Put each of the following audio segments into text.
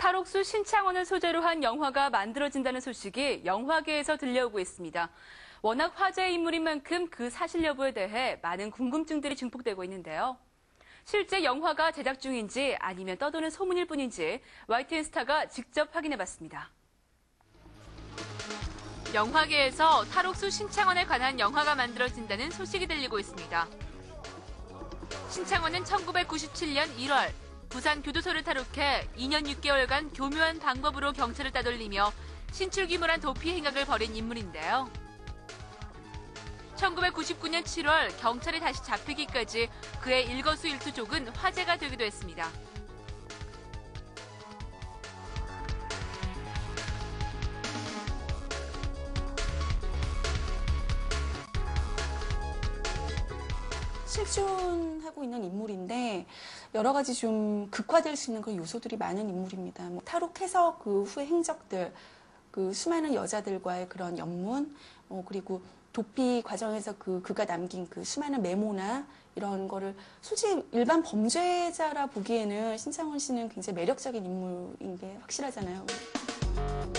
탈옥수 신창원을 소재로 한 영화가 만들어진다는 소식이 영화계에서 들려오고 있습니다. 워낙 화제의 인물인 만큼 그 사실 여부에 대해 많은 궁금증들이 증폭되고 있는데요. 실제 영화가 제작 중인지 아니면 떠도는 소문일 뿐인지 YTN 스타가 직접 확인해 봤습니다. 영화계에서 탈옥수 신창원에 관한 영화가 만들어진다는 소식이 들리고 있습니다. 신창원은 1997년 1월 부산 교도소를 탈옥해 2년 6개월간 교묘한 방법으로 경찰을 따돌리며 신출귀몰한 도피 행각을 벌인 인물인데요. 1999년 7월 경찰이 다시 잡히기까지 그의 일거수일투족은 화제가 되기도 했습니다. 실존하고 있는 인물인데 여러 가지 좀 극화될 수 있는 그런 요소들이 많은 인물입니다. 뭐 탈옥해서 그 후의 행적들, 그 수많은 여자들과의 그런 연문, 어, 그리고 도피 과정에서 그 그가 남긴 그 수많은 메모나 이런 거를 솔직히 일반 범죄자라 보기에는 신창원 씨는 굉장히 매력적인 인물인 게 확실하잖아요.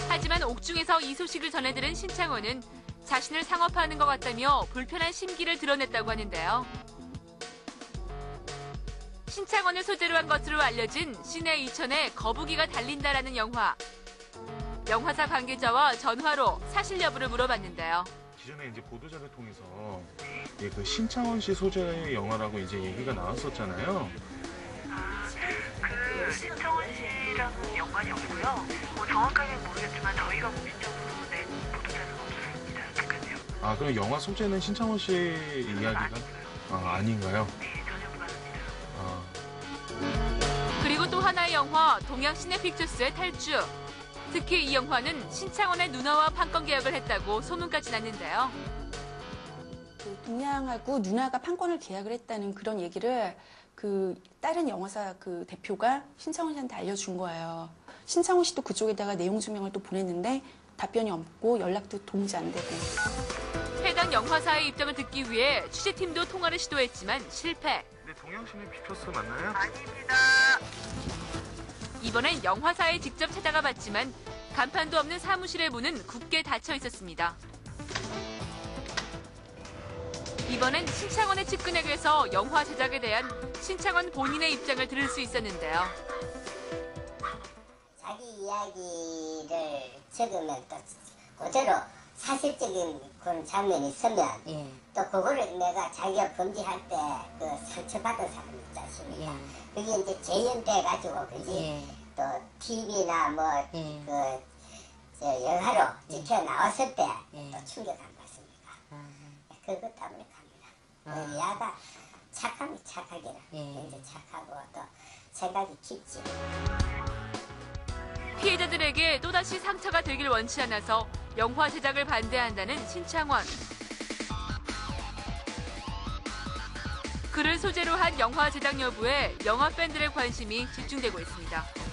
하지만 옥중에서 이 소식을 전해들은 신창원은 자신을 상업화하는 것 같다며 불편한 심기를 드러냈다고 하는데요. 신창원을 소재로 한 것으로 알려진 시내 이천에 거북이가 달린다라는 영화. 영화사 관계자와 전화로 사실 여부를 물어봤는데요. 기존에 이제 보도자를 통해서 예, 그 신창원 씨 소재의 영화라고 이제 얘기가 나왔었잖아요. 그 신청원 씨랑은 연관이 없고요. 뭐 정확하게는 모르겠지만 저희가 공식적으로 낸 보도자료는 없습니다. 아직까지요. 아 그럼 영화 소재는 신창원 씨 이야기가 아, 아닌가요? 영화 동양 시네픽처스의 탈주. 특히 이 영화는 신창원의 누나와 판권 계약을 했다고 소문까지 났는데요. 그 동양하고 누나가 판권을 계약을 했다는 그런 얘기를 그 다른 영화사 그 대표가 신창원 씨한테 알려준 거예요. 신창원 씨도 그쪽에다가 내용 증명을 또 보냈는데 답변이 없고 연락도 동지 안 되고. 해당 영화사의 입장을 듣기 위해 취재팀도 통화를 시도했지만 실패. 근데 동양 시네픽처스 맞나요? 아닙니다. 이번엔 영화사에 직접 찾아가 봤지만 간판도 없는 사무실의 문은 굳게 닫혀 있었습니다. 이번엔 신창원의 측근에게서 영화 제작에 대한 신창원 본인의 입장을 들을 수 있었는데요. 자기 이야기를 적으면 또 그대로 사실적인 그런 장면이 있으면 예, 또 그거를 내가 자기가 범죄할 때 그 상처받은 사람 있지 않습니까? 예. 그게 이제 재연돼가지고 그지 예. 또 TV나 뭐 예. 그저 영화로 찍혀 나왔을 때또 예. 충격 안 받습니까? 아, 그것 때문에 갑니다. 아. 그 야가 착함이 착하기는 예. 굉장히 착하고 또 생각이 깊지. 피해자들에게 또다시 상처가 되길 원치 않아서 영화 제작을 반대한다는 신창원. 그를 소재로 한 영화 제작 여부에 영화 팬들의 관심이 집중되고 있습니다.